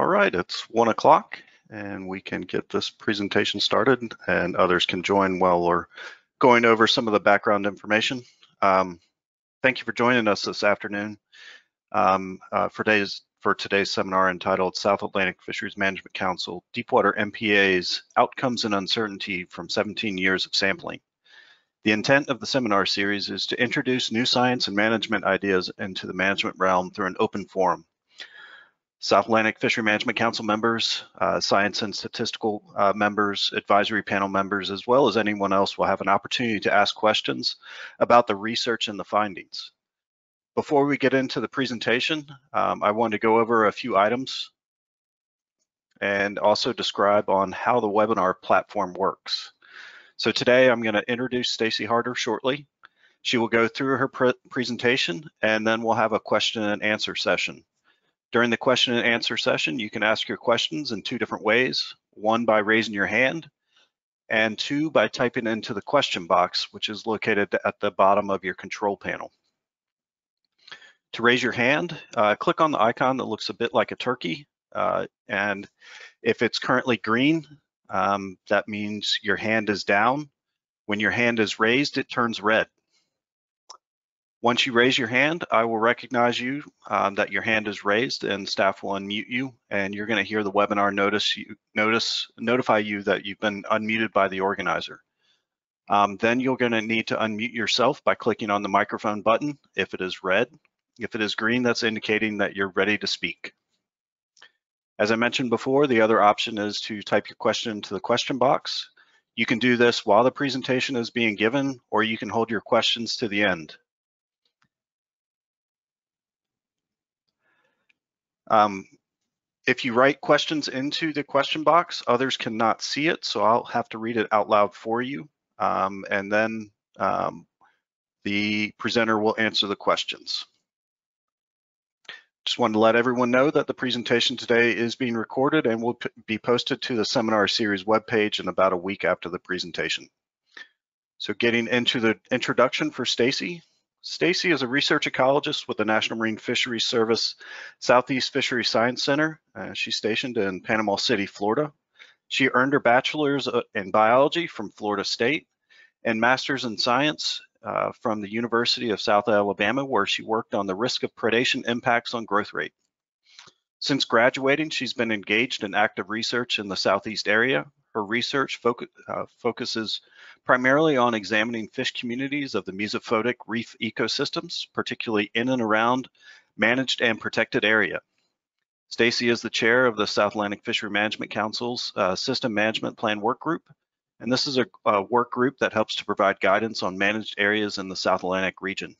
All right, it's one o'clock and we can get this presentation started and others can join while we're going over some of the background information. Um, thank you for joining us this afternoon um, uh, for, today's, for today's seminar entitled South Atlantic Fisheries Management Council Deepwater MPAs Outcomes and Uncertainty from 17 Years of Sampling. The intent of the seminar series is to introduce new science and management ideas into the management realm through an open forum. South Atlantic Fishery Management Council members, uh, science and statistical uh, members, advisory panel members, as well as anyone else will have an opportunity to ask questions about the research and the findings. Before we get into the presentation, um, I want to go over a few items and also describe on how the webinar platform works. So today I'm going to introduce Stacy Harter shortly. She will go through her pre presentation and then we'll have a question and answer session. During the question and answer session, you can ask your questions in two different ways. One by raising your hand and two by typing into the question box, which is located at the bottom of your control panel. To raise your hand, uh, click on the icon that looks a bit like a turkey. Uh, and if it's currently green, um, that means your hand is down. When your hand is raised, it turns red. Once you raise your hand, I will recognize you um, that your hand is raised and staff will unmute you and you're gonna hear the webinar notice you, notice notify you that you've been unmuted by the organizer. Um, then you're gonna need to unmute yourself by clicking on the microphone button if it is red. If it is green, that's indicating that you're ready to speak. As I mentioned before, the other option is to type your question into the question box. You can do this while the presentation is being given, or you can hold your questions to the end. Um, if you write questions into the question box, others cannot see it, so I'll have to read it out loud for you. Um, and then um, the presenter will answer the questions. Just wanted to let everyone know that the presentation today is being recorded and will be posted to the seminar series webpage in about a week after the presentation. So getting into the introduction for Stacy. Stacy is a research ecologist with the National Marine Fisheries Service Southeast Fishery Science Center. Uh, she's stationed in Panama City, Florida. She earned her bachelor's uh, in biology from Florida State and master's in science uh, from the University of South Alabama, where she worked on the risk of predation impacts on growth rate. Since graduating, she's been engaged in active research in the Southeast area. Her research uh, focuses primarily on examining fish communities of the mesophotic reef ecosystems, particularly in and around managed and protected area. Stacy is the chair of the South Atlantic Fishery Management Council's uh, System Management Plan Work Group, and this is a, a, work group that helps to provide guidance on managed areas in the South Atlantic region.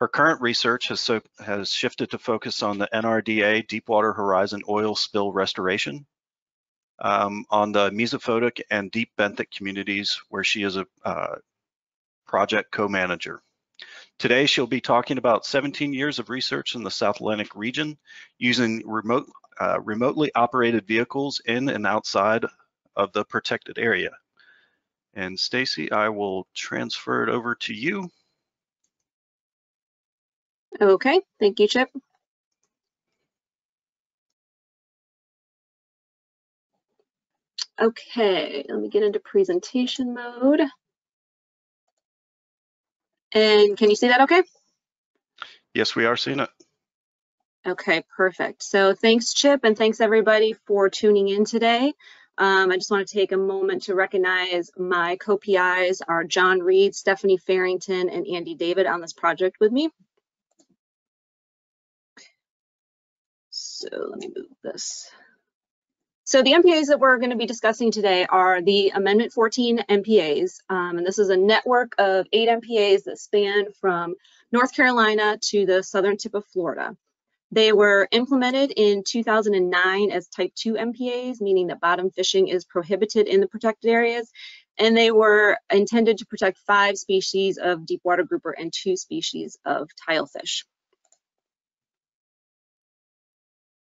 Her current research has, so, has shifted to focus on the NRDA Deepwater Horizon oil spill restoration um, on the mesophotic and deep benthic communities where she is a uh, project co-manager. Today, she'll be talking about 17 years of research in the South Atlantic region using remote, uh, remotely operated vehicles in and outside of the protected area. And Stacy, I will transfer it over to you. Okay, thank you, Chip. Okay, let me get into presentation mode. And can you see that okay? Yes, we are seeing it. Okay, perfect. So thanks, Chip, and thanks everybody for tuning in today. Um, I just want to take a moment to recognize my co-PIs are John Reed, Stephanie Farrington, and Andy David on this project with me. So let me move this. So the MPAs that we're going to be discussing today are the Amendment 14 MPAs, um, and this is a network of eight MPAs that span from North Carolina to the southern tip of Florida. They were implemented in 2009 as type 2 MPAs, meaning that bottom fishing is prohibited in the protected areas, and they were intended to protect five species of deep water grouper and two species of tilefish.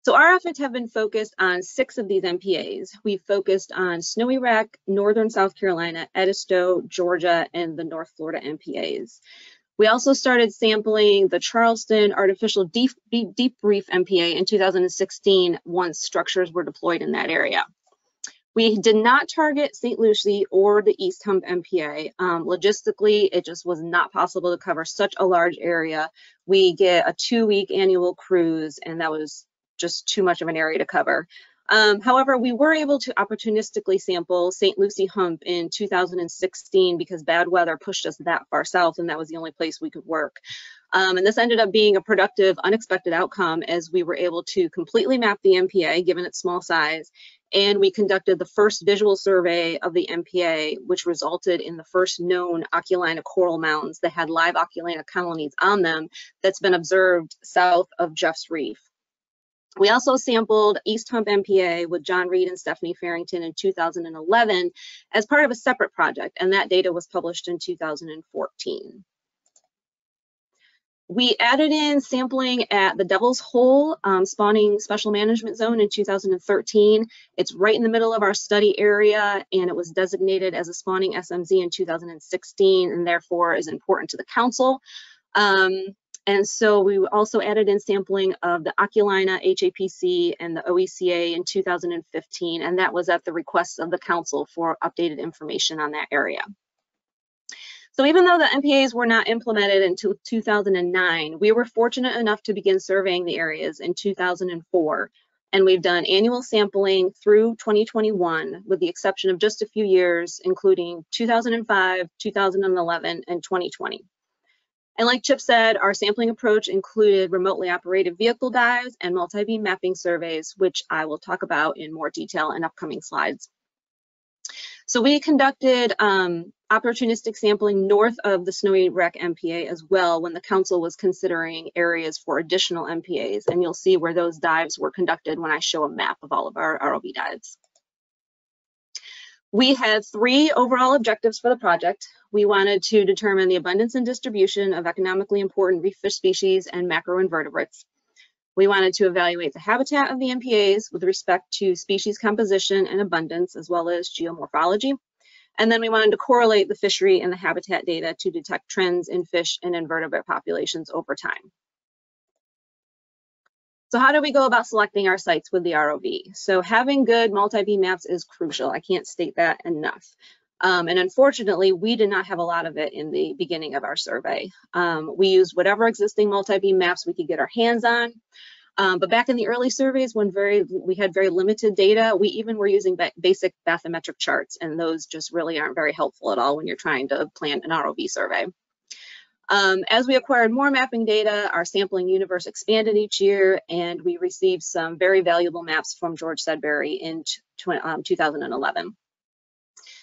So our efforts have been focused on six of these MPAs. We've focused on Snowy Wreck, Northern South Carolina, Edisto, Georgia, and the North Florida MPAs. We also started sampling the Charleston Artificial Deep, Deep, Deep Reef MPA in 2016 once structures were deployed in that area. We did not target St. Lucie or the East Hump MPA. Um, logistically, it just was not possible to cover such a large area. We get a two week annual cruise and that was just too much of an area to cover. Um, however, we were able to opportunistically sample St. Lucie Hump in 2016 because bad weather pushed us that far south and that was the only place we could work. Um, and this ended up being a productive, unexpected outcome as we were able to completely map the MPA given its small size. And we conducted the first visual survey of the MPA, which resulted in the first known Oculina coral mounds that had live Oculina colonies on them that's been observed south of Jeff's Reef. We also sampled East Hump MPA with John Reed and Stephanie Farrington in 2011 as part of a separate project, and that data was published in 2014. We added in sampling at the Devil's Hole um, spawning special management zone in 2013. It's right in the middle of our study area and it was designated as a spawning SMZ in 2016 and therefore is important to the council. Um, and so we also added in sampling of the Oculina, HAPC, and the OECA in 2015, and that was at the request of the council for updated information on that area. So even though the MPAs were not implemented until 2009, we were fortunate enough to begin surveying the areas in 2004. And we've done annual sampling through 2021, with the exception of just a few years, including 2005, 2011, and 2020. And like Chip said, our sampling approach included remotely operated vehicle dives and multi-beam mapping surveys, which I will talk about in more detail in upcoming slides. So we conducted um, opportunistic sampling north of the Snowy Wreck MPA as well when the council was considering areas for additional MPAs. And you'll see where those dives were conducted when I show a map of all of our ROV dives. We had three overall objectives for the project. We wanted to determine the abundance and distribution of economically important reef fish species and macroinvertebrates. We wanted to evaluate the habitat of the MPAs with respect to species composition and abundance, as well as geomorphology. And then we wanted to correlate the fishery and the habitat data to detect trends in fish and invertebrate populations over time. So how do we go about selecting our sites with the ROV? So having good multi-beam maps is crucial. I can't state that enough. Um, and unfortunately, we did not have a lot of it in the beginning of our survey. Um, we used whatever existing multi-beam maps we could get our hands on. Um, but back in the early surveys, when very we had very limited data, we even were using ba basic bathymetric charts, and those just really aren't very helpful at all when you're trying to plan an ROV survey. Um, as we acquired more mapping data, our sampling universe expanded each year, and we received some very valuable maps from George Sedberry in um, 2011.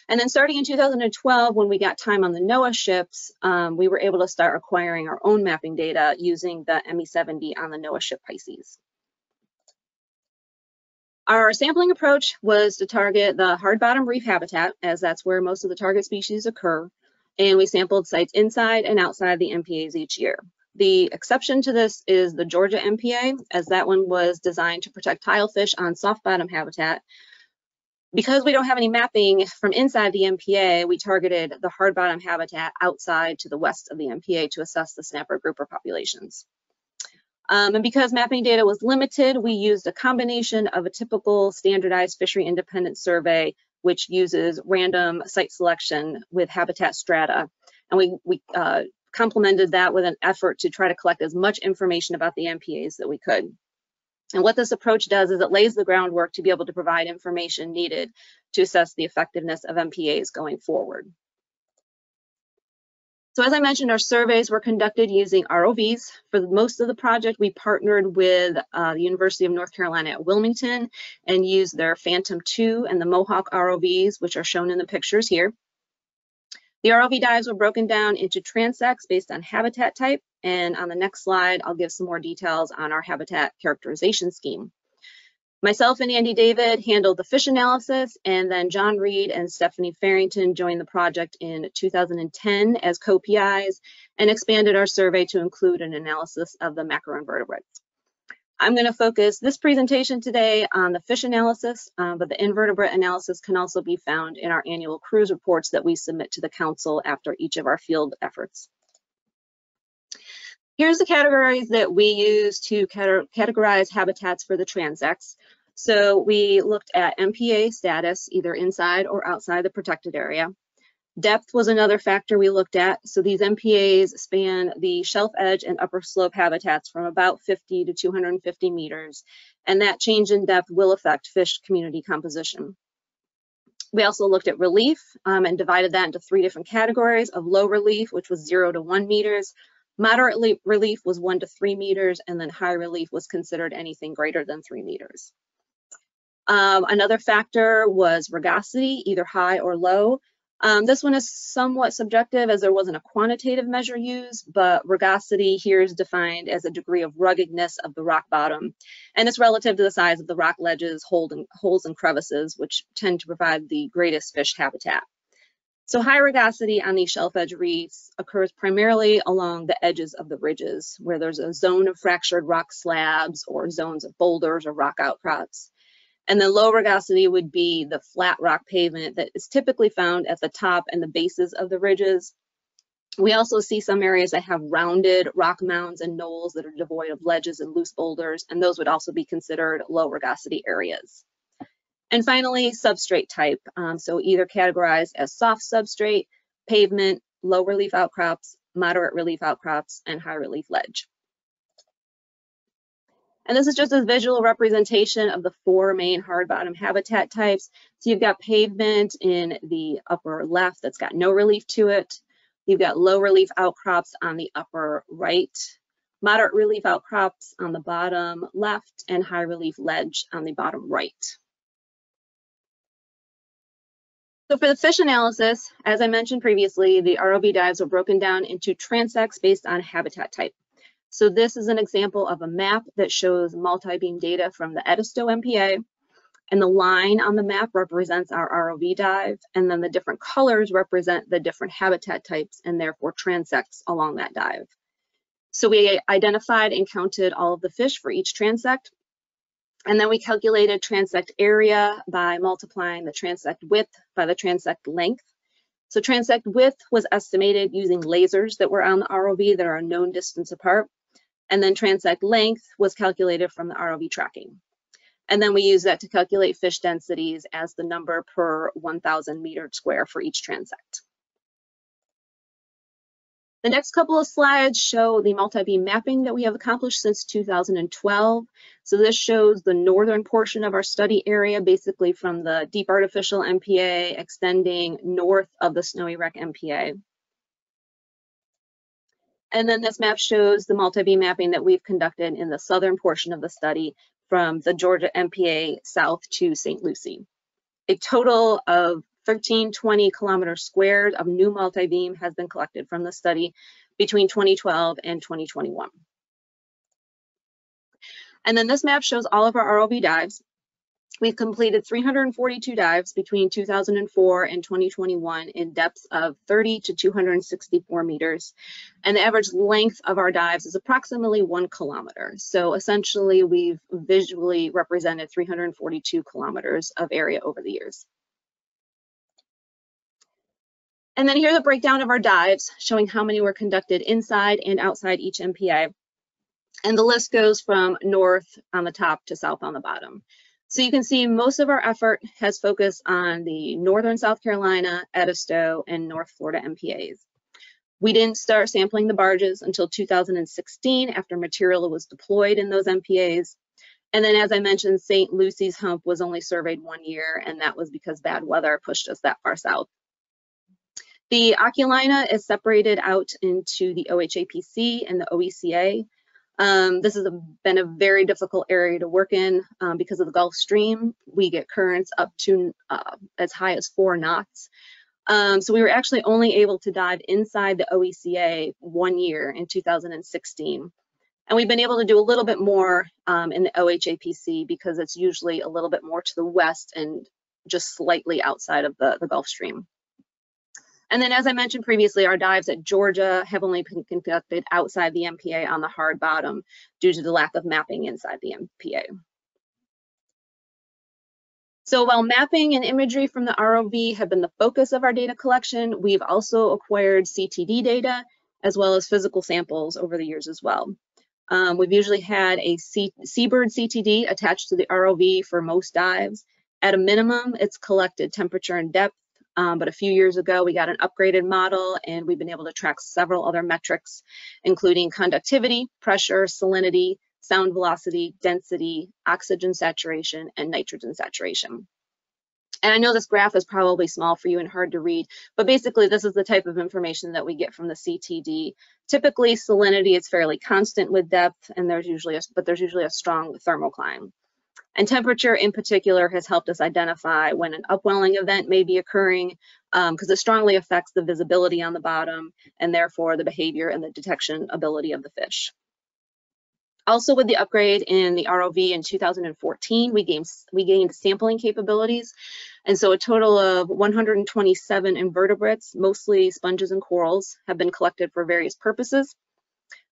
And then starting in 2012, when we got time on the NOAA ships, um, we were able to start acquiring our own mapping data using the ME70 on the NOAA ship Pisces. Our sampling approach was to target the hard bottom reef habitat, as that's where most of the target species occur, and we sampled sites inside and outside the MPAs each year. The exception to this is the Georgia MPA, as that one was designed to protect tilefish on soft bottom habitat. Because we don't have any mapping from inside the MPA, we targeted the hard bottom habitat outside to the west of the MPA to assess the snapper grouper populations. Um, and because mapping data was limited, we used a combination of a typical standardized fishery independent survey which uses random site selection with habitat strata. And we, we uh, complemented that with an effort to try to collect as much information about the MPAs that we could. And what this approach does is it lays the groundwork to be able to provide information needed to assess the effectiveness of MPAs going forward. So as I mentioned, our surveys were conducted using ROVs. For most of the project, we partnered with uh, the University of North Carolina at Wilmington and used their Phantom 2 and the Mohawk ROVs, which are shown in the pictures here. The ROV dives were broken down into transects based on habitat type. And on the next slide, I'll give some more details on our habitat characterization scheme. Myself and Andy David handled the fish analysis, and then John Reed and Stephanie Farrington joined the project in 2010 as co-PIs and expanded our survey to include an analysis of the macroinvertebrates. I'm going to focus this presentation today on the fish analysis, uh, but the invertebrate analysis can also be found in our annual cruise reports that we submit to the council after each of our field efforts. Here's the categories that we use to categorize habitats for the transects. So we looked at MPA status, either inside or outside the protected area. Depth was another factor we looked at. So these MPAs span the shelf edge and upper slope habitats from about 50 to 250 meters, and that change in depth will affect fish community composition. We also looked at relief um, and divided that into three different categories of low relief, which was zero to one meters, moderate relief was one to three meters, and then high relief was considered anything greater than three meters. Um, another factor was rugosity, either high or low. Um, this one is somewhat subjective as there wasn't a quantitative measure used, but rugosity here is defined as a degree of ruggedness of the rock bottom, and it's relative to the size of the rock ledges, holes, and crevices, which tend to provide the greatest fish habitat. So high rugosity on these shelf edge reefs occurs primarily along the edges of the ridges, where there's a zone of fractured rock slabs or zones of boulders or rock outcrops. And then low rugosity would be the flat rock pavement that is typically found at the top and the bases of the ridges. We also see some areas that have rounded rock mounds and knolls that are devoid of ledges and loose boulders, and those would also be considered low rugosity areas. And finally, substrate type. Um, so either categorized as soft substrate, pavement, low relief outcrops, moderate relief outcrops, and high relief ledge. And this is just a visual representation of the four main hard bottom habitat types. So you've got pavement in the upper left that's got no relief to it. You've got low relief outcrops on the upper right, moderate relief outcrops on the bottom left, and high relief ledge on the bottom right. So for the fish analysis, as I mentioned previously, the ROV dives were broken down into transects based on habitat type. So this is an example of a map that shows multi-beam data from the Edisto MPA. And the line on the map represents our ROV dive, and then the different colors represent the different habitat types and therefore transects along that dive. So we identified and counted all of the fish for each transect, and then we calculated transect area by multiplying the transect width by the transect length. So transect width was estimated using lasers that were on the ROV that are a known distance apart. And then transect length was calculated from the ROV tracking. And then we use that to calculate fish densities as the number per 1,000 meter square for each transect. The next couple of slides show the multi-beam mapping that we have accomplished since 2012. So this shows the northern portion of our study area, basically from the deep artificial MPA extending north of the Snowy Wreck MPA. And then this map shows the multi-beam mapping that we've conducted in the southern portion of the study from the Georgia MPA south to St. Lucie. A total of 1320 kilometers squared of new multi-beam has been collected from the study between 2012 and 2021. And then this map shows all of our ROV dives. We've completed 342 dives between 2004 and 2021 in depths of 30 to 264 meters. And the average length of our dives is approximately one kilometer. So essentially we've visually represented 342 kilometers of area over the years. And then here's a breakdown of our dives showing how many were conducted inside and outside each MPA. And the list goes from north on the top to south on the bottom. So you can see most of our effort has focused on the Northern South Carolina, Edisto, and North Florida MPAs. We didn't start sampling the barges until 2016 after material was deployed in those MPAs. And then as I mentioned, St. Lucie's hump was only surveyed one year, and that was because bad weather pushed us that far south. The Oculina is separated out into the OHAPC and the OECA. Um, this has been a very difficult area to work in um, because of the Gulf Stream. We get currents up to uh, as high as four knots. Um, so we were actually only able to dive inside the OECA one year in 2016. And we've been able to do a little bit more um, in the OHAPC because it's usually a little bit more to the west and just slightly outside of the, the Gulf Stream. And then as I mentioned previously, our dives at Georgia have only been conducted outside the MPA on the hard bottom due to the lack of mapping inside the MPA. So while mapping and imagery from the ROV have been the focus of our data collection, we've also acquired CTD data as well as physical samples over the years as well. Um, we've usually had a Seabird CTD attached to the ROV for most dives. At a minimum, it's collected temperature and depth, um, but a few years ago, we got an upgraded model and we've been able to track several other metrics, including conductivity, pressure, salinity, sound velocity, density, oxygen saturation, and nitrogen saturation. And I know this graph is probably small for you and hard to read, but basically this is the type of information that we get from the CTD. Typically salinity is fairly constant with depth and there's usually a, but there's usually a strong thermocline. And temperature in particular has helped us identify when an upwelling event may be occurring because um, it strongly affects the visibility on the bottom and therefore the behavior and the detection ability of the fish. Also with the upgrade in the ROV in 2014, we gained, we gained sampling capabilities. And so a total of 127 invertebrates, mostly sponges and corals, have been collected for various purposes.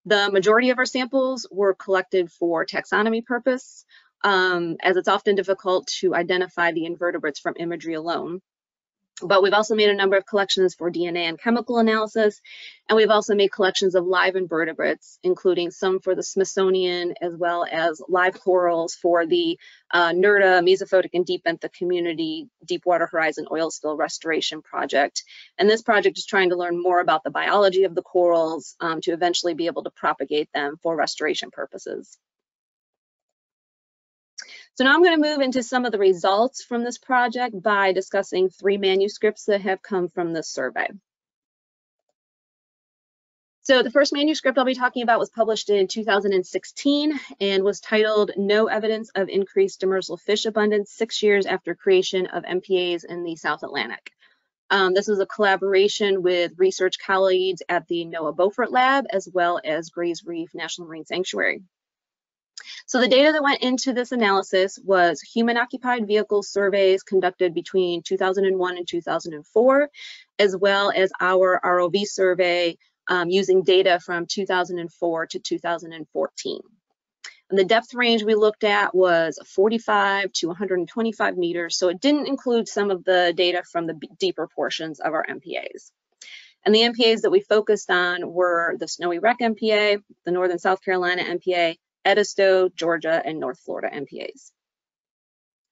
The majority of our samples were collected for taxonomy purpose, um, as it's often difficult to identify the invertebrates from imagery alone. But we've also made a number of collections for DNA and chemical analysis, and we've also made collections of live invertebrates, including some for the Smithsonian, as well as live corals for the uh, NRDA, Mesophotic and Deep Benthic Community Deepwater Horizon Oil Spill Restoration Project. And this project is trying to learn more about the biology of the corals um, to eventually be able to propagate them for restoration purposes. So now I'm going to move into some of the results from this project by discussing three manuscripts that have come from this survey. So the first manuscript I'll be talking about was published in 2016 and was titled No Evidence of Increased Demersal Fish Abundance Six Years After Creation of MPAs in the South Atlantic. Um, this was a collaboration with research colleagues at the NOAA Beaufort Lab as well as Gray's Reef National Marine Sanctuary. So the data that went into this analysis was human occupied vehicle surveys conducted between 2001 and 2004, as well as our ROV survey um, using data from 2004 to 2014. And the depth range we looked at was 45 to 125 meters, so it didn't include some of the data from the deeper portions of our MPAs. And the MPAs that we focused on were the Snowy Wreck MPA, the Northern South Carolina MPA, Edisto, Georgia, and North Florida MPAs.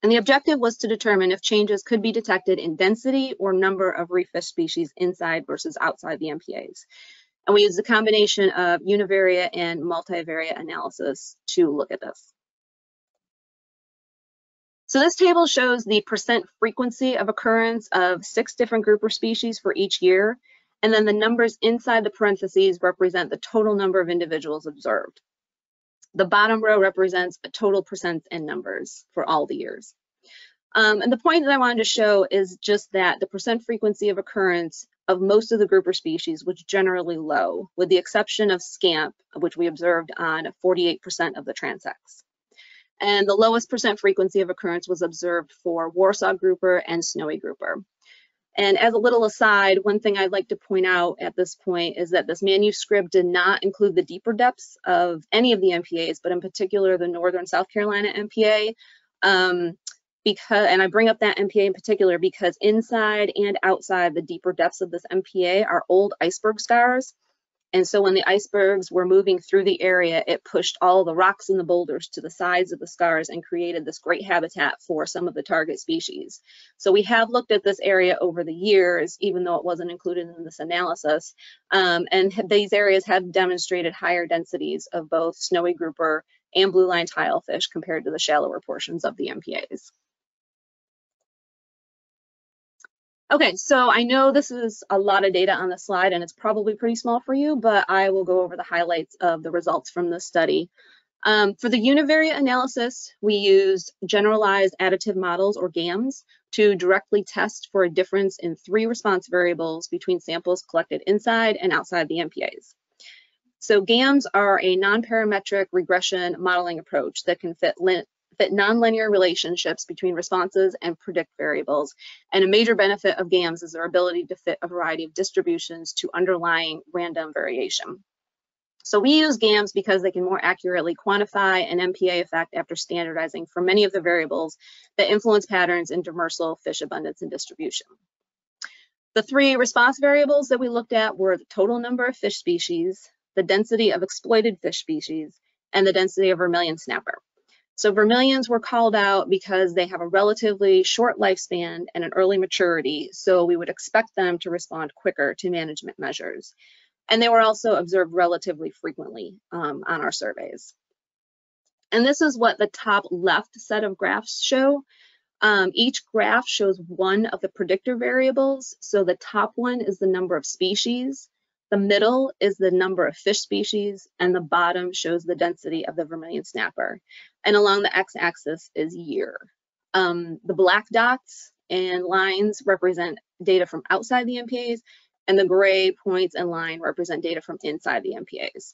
And the objective was to determine if changes could be detected in density or number of reef fish species inside versus outside the MPAs. And we used a combination of univariate and multivariate analysis to look at this. So this table shows the percent frequency of occurrence of six different grouper species for each year. And then the numbers inside the parentheses represent the total number of individuals observed. The bottom row represents a total percents and numbers for all the years. Um, and the point that I wanted to show is just that the percent frequency of occurrence of most of the grouper species was generally low, with the exception of scamp, which we observed on 48% of the transects. And the lowest percent frequency of occurrence was observed for Warsaw grouper and snowy grouper. And as a little aside, one thing I'd like to point out at this point is that this manuscript did not include the deeper depths of any of the MPAs, but in particular the Northern South Carolina MPA. Um, because, and I bring up that MPA in particular because inside and outside the deeper depths of this MPA are old iceberg scars and so when the icebergs were moving through the area, it pushed all the rocks and the boulders to the sides of the scars and created this great habitat for some of the target species. So we have looked at this area over the years, even though it wasn't included in this analysis. Um, and these areas have demonstrated higher densities of both snowy grouper and blue line tilefish compared to the shallower portions of the MPAs. Okay, so I know this is a lot of data on the slide and it's probably pretty small for you, but I will go over the highlights of the results from the study. Um, for the univariate analysis, we used generalized additive models or GAMS to directly test for a difference in three response variables between samples collected inside and outside the MPAs. So GAMS are a non-parametric regression modeling approach that can fit fit nonlinear relationships between responses and predict variables. And a major benefit of GAMS is their ability to fit a variety of distributions to underlying random variation. So we use GAMS because they can more accurately quantify an MPA effect after standardizing for many of the variables that influence patterns in demersal fish abundance and distribution. The three response variables that we looked at were the total number of fish species, the density of exploited fish species, and the density of vermilion snapper. So vermilions were called out because they have a relatively short lifespan and an early maturity, so we would expect them to respond quicker to management measures. And they were also observed relatively frequently um, on our surveys. And this is what the top left set of graphs show. Um, each graph shows one of the predictor variables. So the top one is the number of species, the middle is the number of fish species, and the bottom shows the density of the vermilion snapper. And along the x-axis is year. Um, the black dots and lines represent data from outside the MPAs, and the gray points and line represent data from inside the MPAs.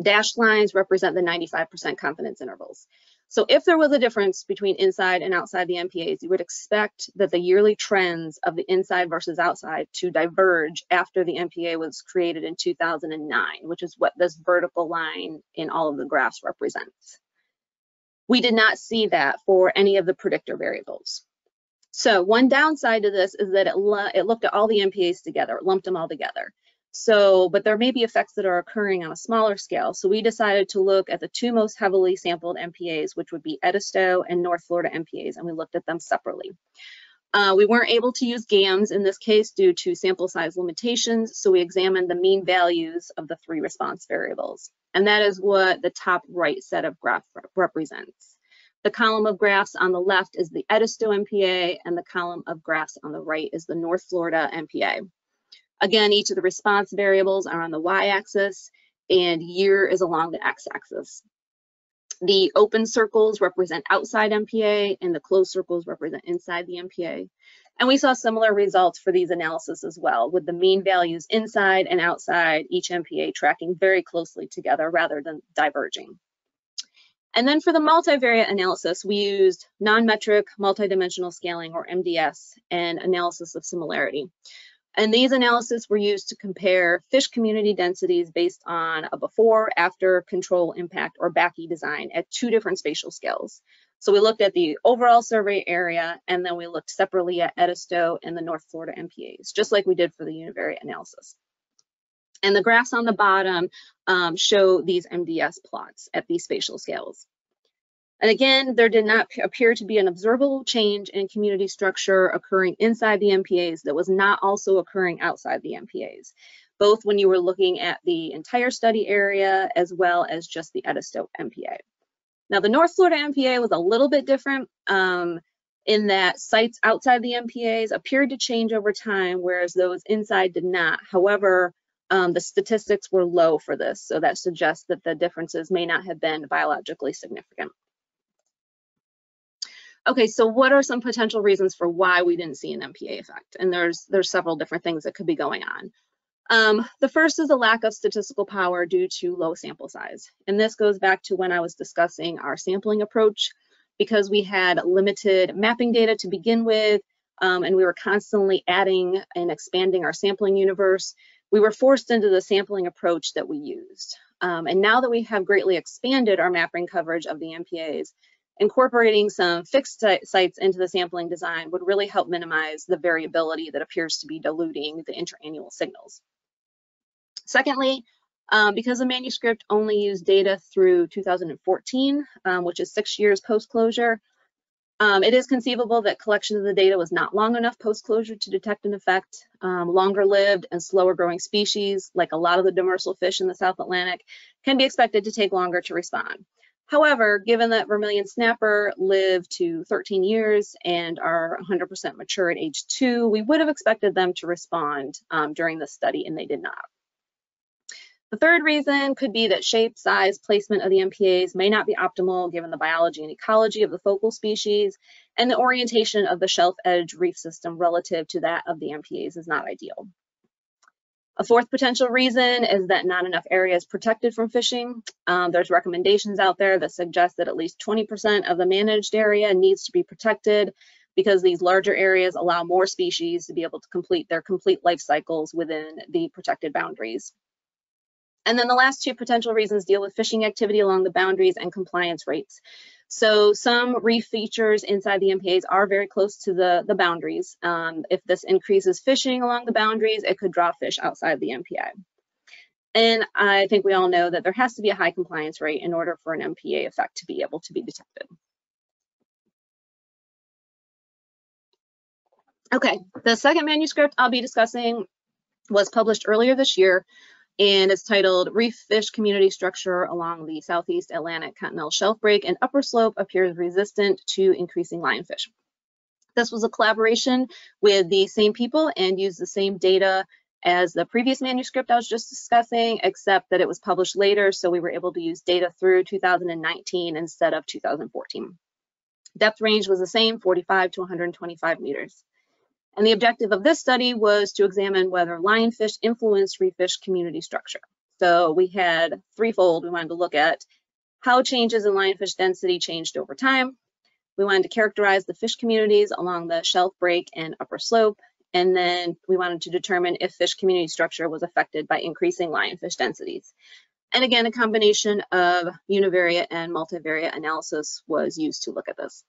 Dashed lines represent the 95% confidence intervals. So if there was a difference between inside and outside the MPAs, you would expect that the yearly trends of the inside versus outside to diverge after the MPA was created in 2009, which is what this vertical line in all of the graphs represents. We did not see that for any of the predictor variables. So one downside to this is that it, it looked at all the MPAs together, lumped them all together. So, but there may be effects that are occurring on a smaller scale. So we decided to look at the two most heavily sampled MPAs, which would be Edisto and North Florida MPAs, and we looked at them separately. Uh, we weren't able to use GAMS in this case due to sample size limitations, so we examined the mean values of the three response variables. And that is what the top right set of graph represents. The column of graphs on the left is the Edisto MPA, and the column of graphs on the right is the North Florida MPA. Again, each of the response variables are on the y-axis and year is along the x-axis. The open circles represent outside MPA and the closed circles represent inside the MPA. And we saw similar results for these analyses as well, with the mean values inside and outside each MPA tracking very closely together rather than diverging. And then for the multivariate analysis, we used non-metric multidimensional scaling or MDS and analysis of similarity. And these analyses were used to compare fish community densities based on a before, after, control, impact, or BACI design at two different spatial scales. So we looked at the overall survey area, and then we looked separately at Edisto and the North Florida MPAs, just like we did for the univariate analysis. And the graphs on the bottom um, show these MDS plots at these spatial scales. And again, there did not appear to be an observable change in community structure occurring inside the MPAs that was not also occurring outside the MPAs, both when you were looking at the entire study area as well as just the Edisto MPA. Now, the North Florida MPA was a little bit different um, in that sites outside the MPAs appeared to change over time, whereas those inside did not. However, um, the statistics were low for this, so that suggests that the differences may not have been biologically significant. Okay, so what are some potential reasons for why we didn't see an MPA effect? And there's there's several different things that could be going on. Um, the first is a lack of statistical power due to low sample size. And this goes back to when I was discussing our sampling approach because we had limited mapping data to begin with, um, and we were constantly adding and expanding our sampling universe. We were forced into the sampling approach that we used. Um, and now that we have greatly expanded our mapping coverage of the MPAs, incorporating some fixed sites into the sampling design would really help minimize the variability that appears to be diluting the interannual signals. Secondly, um, because the manuscript only used data through 2014, um, which is six years post-closure, um, it is conceivable that collection of the data was not long enough post-closure to detect an effect. Um, longer lived and slower growing species, like a lot of the demersal fish in the South Atlantic, can be expected to take longer to respond. However, given that Vermilion Snapper lived to 13 years and are 100% mature at age two, we would have expected them to respond um, during the study and they did not. The third reason could be that shape, size, placement of the MPAs may not be optimal given the biology and ecology of the focal species, and the orientation of the shelf edge reef system relative to that of the MPAs is not ideal. A fourth potential reason is that not enough area is protected from fishing. Um, there's recommendations out there that suggest that at least 20% of the managed area needs to be protected because these larger areas allow more species to be able to complete their complete life cycles within the protected boundaries. And then the last two potential reasons deal with fishing activity along the boundaries and compliance rates. So some reef features inside the MPAs are very close to the, the boundaries. Um, if this increases fishing along the boundaries, it could draw fish outside the MPA. And I think we all know that there has to be a high compliance rate in order for an MPA effect to be able to be detected. Okay, the second manuscript I'll be discussing was published earlier this year and it's titled Reef Fish Community Structure Along the Southeast Atlantic Continental Shelf Break and Upper Slope Appears Resistant to Increasing Lionfish. This was a collaboration with the same people and used the same data as the previous manuscript I was just discussing, except that it was published later, so we were able to use data through 2019 instead of 2014. Depth range was the same, 45 to 125 meters. And the objective of this study was to examine whether lionfish influenced reef fish community structure. So we had threefold. We wanted to look at how changes in lionfish density changed over time. We wanted to characterize the fish communities along the shelf break and upper slope. And then we wanted to determine if fish community structure was affected by increasing lionfish densities. And again, a combination of univariate and multivariate analysis was used to look at this.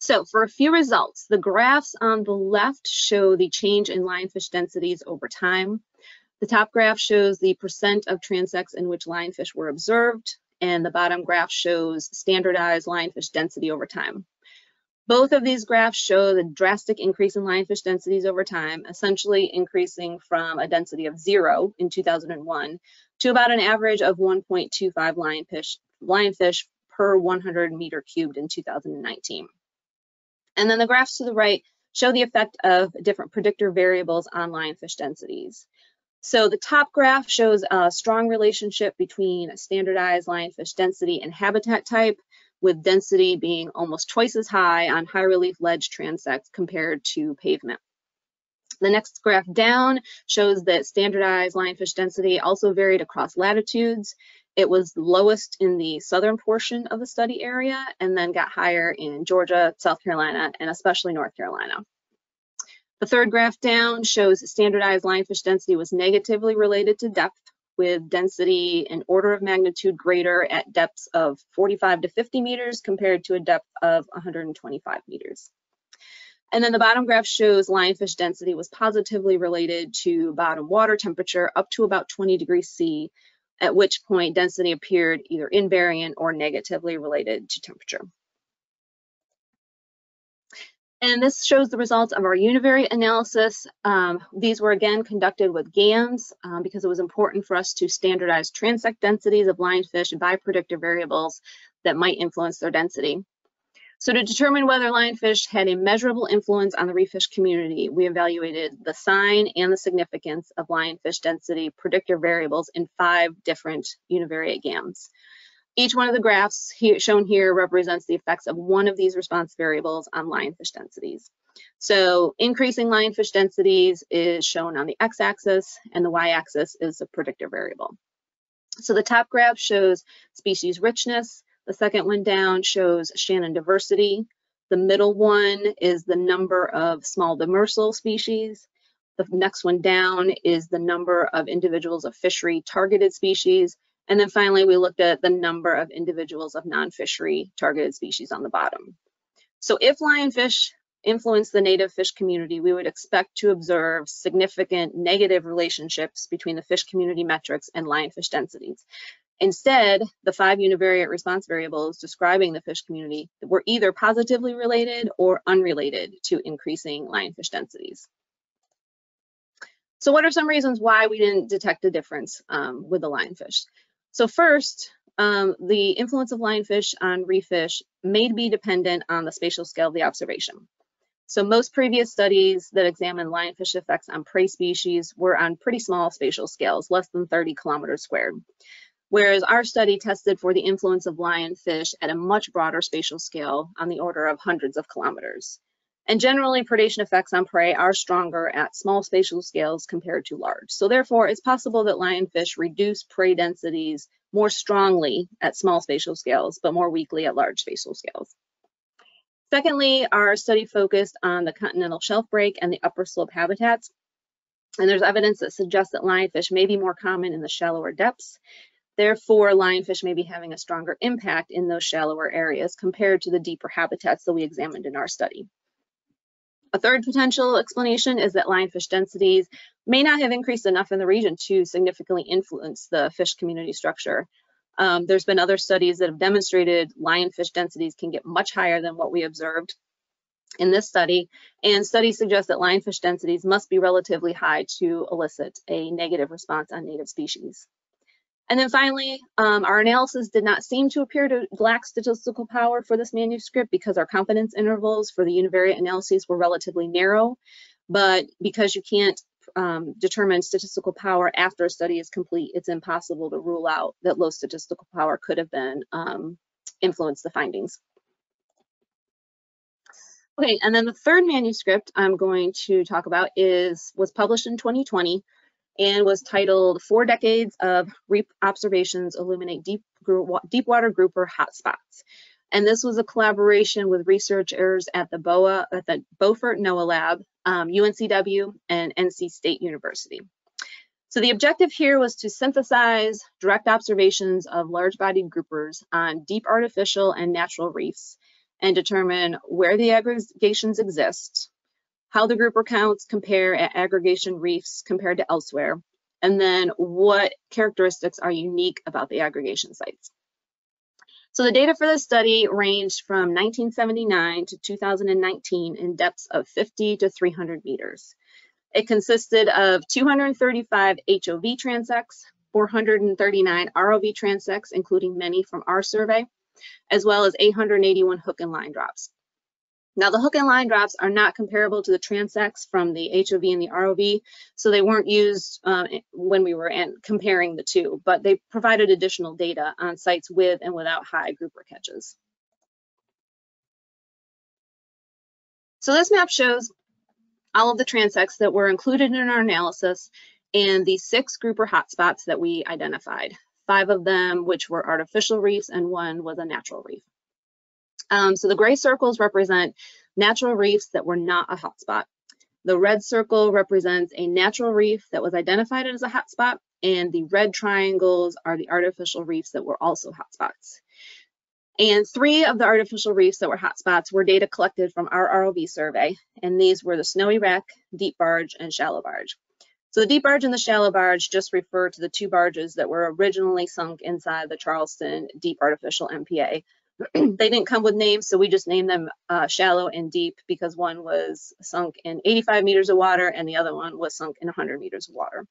So for a few results, the graphs on the left show the change in lionfish densities over time. The top graph shows the percent of transects in which lionfish were observed, and the bottom graph shows standardized lionfish density over time. Both of these graphs show the drastic increase in lionfish densities over time, essentially increasing from a density of zero in 2001 to about an average of 1.25 lionfish, lionfish per 100 meter cubed in 2019. And then the graphs to the right show the effect of different predictor variables on lionfish densities. So the top graph shows a strong relationship between standardized lionfish density and habitat type, with density being almost twice as high on high relief ledge transects compared to pavement. The next graph down shows that standardized lionfish density also varied across latitudes it was lowest in the southern portion of the study area and then got higher in Georgia, South Carolina, and especially North Carolina. The third graph down shows standardized lionfish density was negatively related to depth with density an order of magnitude greater at depths of 45 to 50 meters compared to a depth of 125 meters. And then the bottom graph shows lionfish density was positively related to bottom water temperature up to about 20 degrees C at which point density appeared either invariant or negatively related to temperature. And this shows the results of our univariate analysis. Um, these were again conducted with GAMs um, because it was important for us to standardize transect densities of lionfish by predictor variables that might influence their density. So to determine whether lionfish had a measurable influence on the reef fish community, we evaluated the sign and the significance of lionfish density predictor variables in five different univariate GAMs. Each one of the graphs shown here represents the effects of one of these response variables on lionfish densities. So increasing lionfish densities is shown on the x-axis and the y-axis is the predictor variable. So the top graph shows species richness, the second one down shows Shannon diversity. The middle one is the number of small demersal species. The next one down is the number of individuals of fishery targeted species. And then finally, we looked at the number of individuals of non-fishery targeted species on the bottom. So if lionfish influence the native fish community, we would expect to observe significant negative relationships between the fish community metrics and lionfish densities. Instead, the five univariate response variables describing the fish community were either positively related or unrelated to increasing lionfish densities. So what are some reasons why we didn't detect a difference um, with the lionfish? So first, um, the influence of lionfish on reef fish may be dependent on the spatial scale of the observation. So most previous studies that examined lionfish effects on prey species were on pretty small spatial scales, less than 30 kilometers squared whereas our study tested for the influence of lionfish at a much broader spatial scale on the order of hundreds of kilometers. And generally, predation effects on prey are stronger at small spatial scales compared to large. So therefore, it's possible that lionfish reduce prey densities more strongly at small spatial scales, but more weakly at large spatial scales. Secondly, our study focused on the continental shelf break and the upper slope habitats. And there's evidence that suggests that lionfish may be more common in the shallower depths Therefore, lionfish may be having a stronger impact in those shallower areas compared to the deeper habitats that we examined in our study. A third potential explanation is that lionfish densities may not have increased enough in the region to significantly influence the fish community structure. Um, there's been other studies that have demonstrated lionfish densities can get much higher than what we observed in this study, and studies suggest that lionfish densities must be relatively high to elicit a negative response on native species. And then finally, um, our analysis did not seem to appear to lack statistical power for this manuscript because our confidence intervals for the univariate analyses were relatively narrow. But because you can't um, determine statistical power after a study is complete, it's impossible to rule out that low statistical power could have been um, influenced the findings. Okay, and then the third manuscript I'm going to talk about is was published in 2020 and was titled Four Decades of Reef Observations Illuminate Deep, Deep Water Grouper Hotspots. And this was a collaboration with researchers at the BOA, at the Beaufort NOAA Lab, um, UNCW, and NC State University. So the objective here was to synthesize direct observations of large-bodied groupers on deep artificial and natural reefs and determine where the aggregations exist, how the grouper counts compare at aggregation reefs compared to elsewhere, and then what characteristics are unique about the aggregation sites. So the data for this study ranged from 1979 to 2019 in depths of 50 to 300 meters. It consisted of 235 HOV transects, 439 ROV transects, including many from our survey, as well as 881 hook and line drops. Now the hook and line drops are not comparable to the transects from the HOV and the ROV, so they weren't used uh, when we were comparing the two, but they provided additional data on sites with and without high grouper catches. So this map shows all of the transects that were included in our analysis and the six grouper hotspots that we identified, five of them which were artificial reefs and one was a natural reef. Um, so the gray circles represent natural reefs that were not a hotspot. The red circle represents a natural reef that was identified as a hotspot, and the red triangles are the artificial reefs that were also hotspots. And three of the artificial reefs that were hotspots were data collected from our ROV survey, and these were the Snowy Wreck, Deep Barge, and Shallow Barge. So the Deep Barge and the Shallow Barge just refer to the two barges that were originally sunk inside the Charleston Deep Artificial MPA, they didn't come with names, so we just named them uh, shallow and deep because one was sunk in 85 meters of water and the other one was sunk in 100 meters of water.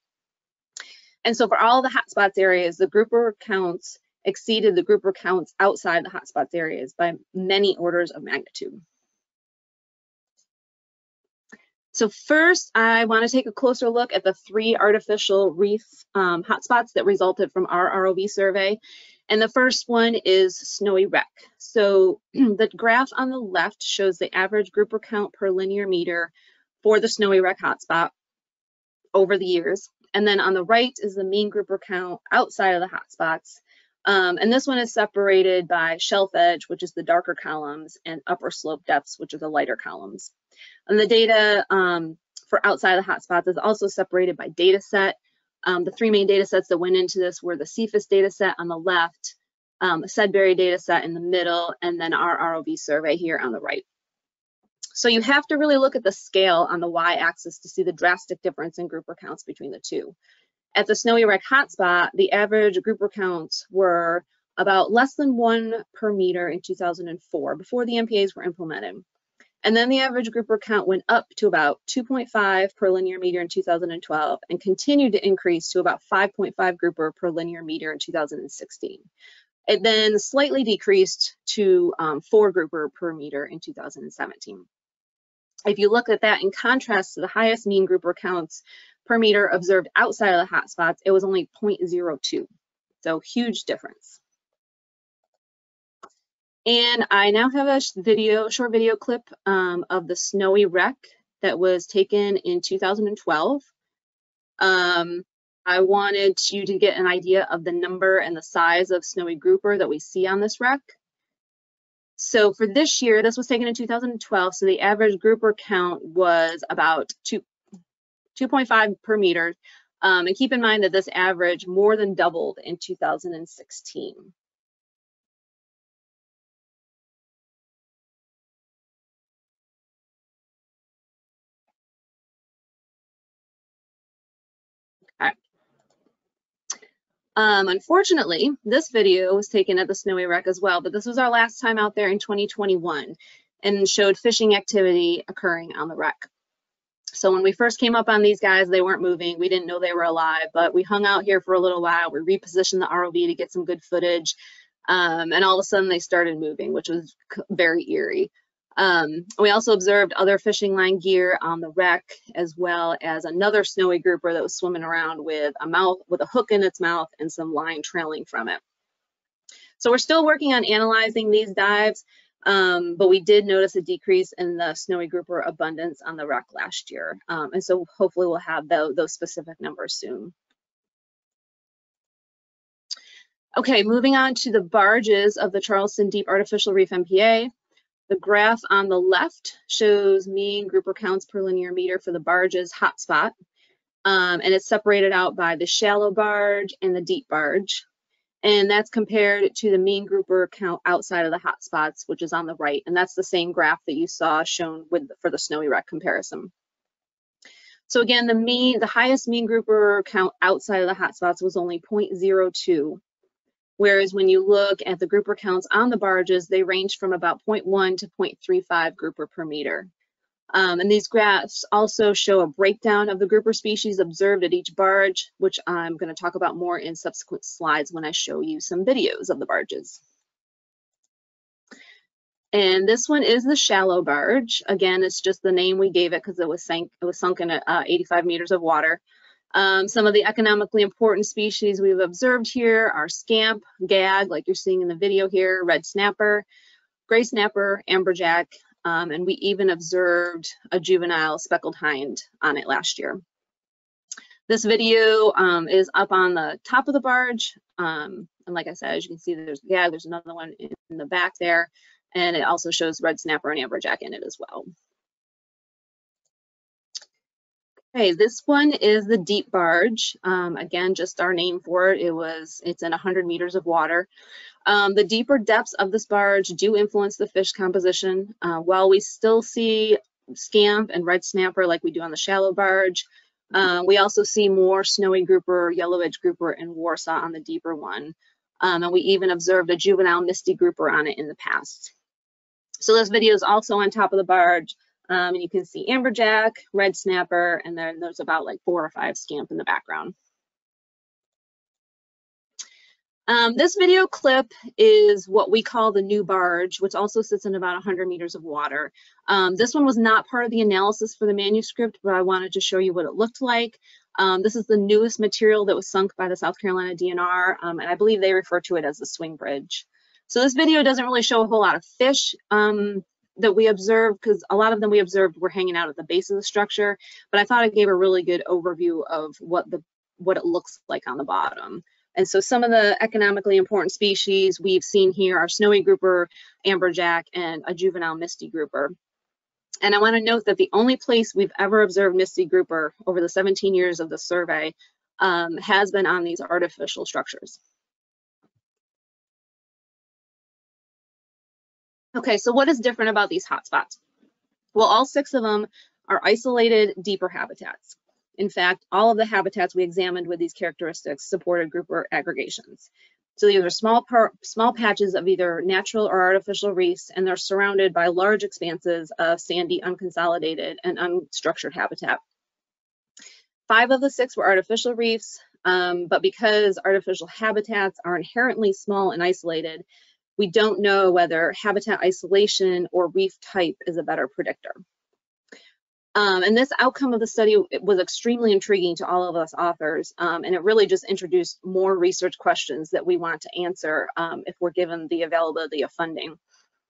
And so for all the hotspots areas, the grouper counts exceeded the grouper counts outside the hotspots areas by many orders of magnitude. So first, I want to take a closer look at the three artificial reef um, hotspots that resulted from our ROV survey. And the first one is Snowy Wreck. So the graph on the left shows the average grouper count per linear meter for the Snowy Wreck hotspot over the years. And then on the right is the mean grouper count outside of the hotspots. Um, and this one is separated by shelf edge, which is the darker columns, and upper slope depths, which are the lighter columns. And the data um, for outside of the hotspots is also separated by data set. Um, the three main data sets that went into this were the SEFIS data set on the left, um, a Sedberry data set in the middle, and then our ROV survey here on the right. So you have to really look at the scale on the y-axis to see the drastic difference in grouper counts between the two. At the Snowy Wreck hotspot, the average grouper counts were about less than one per meter in 2004, before the MPAs were implemented. And then the average grouper count went up to about 2.5 per linear meter in 2012 and continued to increase to about 5.5 grouper per linear meter in 2016. It then slightly decreased to um, 4 grouper per meter in 2017. If you look at that in contrast to the highest mean grouper counts per meter observed outside of the hotspots, it was only 0.02. So huge difference. And I now have a video, short video clip um, of the snowy wreck that was taken in 2012. Um, I wanted you to get an idea of the number and the size of snowy grouper that we see on this wreck. So for this year, this was taken in 2012, so the average grouper count was about 2, 2.5 per meter. Um, and keep in mind that this average more than doubled in 2016. Um, unfortunately, this video was taken at the Snowy Wreck as well, but this was our last time out there in 2021 and showed fishing activity occurring on the wreck. So when we first came up on these guys, they weren't moving. We didn't know they were alive, but we hung out here for a little while. We repositioned the ROV to get some good footage. Um, and all of a sudden they started moving, which was very eerie. Um, we also observed other fishing line gear on the wreck, as well as another snowy grouper that was swimming around with a mouth with a hook in its mouth and some line trailing from it. So we're still working on analyzing these dives, um, but we did notice a decrease in the snowy grouper abundance on the wreck last year. Um, and so hopefully we'll have the, those specific numbers soon. Okay, moving on to the barges of the Charleston Deep Artificial Reef MPA. The graph on the left shows mean grouper counts per linear meter for the barge's hotspot. Um, and it's separated out by the shallow barge and the deep barge. And that's compared to the mean grouper count outside of the hotspots, which is on the right. And that's the same graph that you saw shown with for the snowy wreck comparison. So again, the mean, the highest mean grouper count outside of the hotspots was only 0.02. Whereas when you look at the grouper counts on the barges, they range from about 0.1 to 0.35 grouper per meter. Um, and these graphs also show a breakdown of the grouper species observed at each barge, which I'm going to talk about more in subsequent slides when I show you some videos of the barges. And this one is the shallow barge. Again, it's just the name we gave it because it was it was sunk in uh, 85 meters of water. Um, some of the economically important species we've observed here are scamp, gag, like you're seeing in the video here, red snapper, gray snapper, amberjack, um, and we even observed a juvenile speckled hind on it last year. This video um, is up on the top of the barge. Um, and like I said, as you can see, there's yeah, there's another one in the back there. And it also shows red snapper and amberjack in it as well. Okay, this one is the deep barge. Um, again, just our name for it. It was, it's in 100 meters of water. Um, the deeper depths of this barge do influence the fish composition. Uh, while we still see scamp and red snapper like we do on the shallow barge, uh, we also see more snowy grouper, yellow edge grouper, and warsaw on the deeper one. Um, and we even observed a juvenile misty grouper on it in the past. So this video is also on top of the barge. Um, and you can see amberjack, red snapper, and then there's about like four or five scamp in the background. Um, this video clip is what we call the new barge, which also sits in about 100 meters of water. Um, this one was not part of the analysis for the manuscript, but I wanted to show you what it looked like. Um, this is the newest material that was sunk by the South Carolina DNR, um, and I believe they refer to it as the swing bridge. So this video doesn't really show a whole lot of fish. That we observed, because a lot of them we observed were hanging out at the base of the structure, but I thought it gave a really good overview of what the what it looks like on the bottom. And so some of the economically important species we've seen here are snowy grouper, amberjack, and a juvenile misty grouper. And I want to note that the only place we've ever observed misty grouper over the 17 years of the survey um, has been on these artificial structures. Okay, so what is different about these hotspots? Well, all six of them are isolated, deeper habitats. In fact, all of the habitats we examined with these characteristics supported grouper aggregations. So these are small, small patches of either natural or artificial reefs, and they're surrounded by large expanses of sandy, unconsolidated, and unstructured habitat. Five of the six were artificial reefs, um, but because artificial habitats are inherently small and isolated, we don't know whether habitat isolation or reef type is a better predictor. Um, and this outcome of the study was extremely intriguing to all of us authors, um, and it really just introduced more research questions that we want to answer um, if we're given the availability of funding.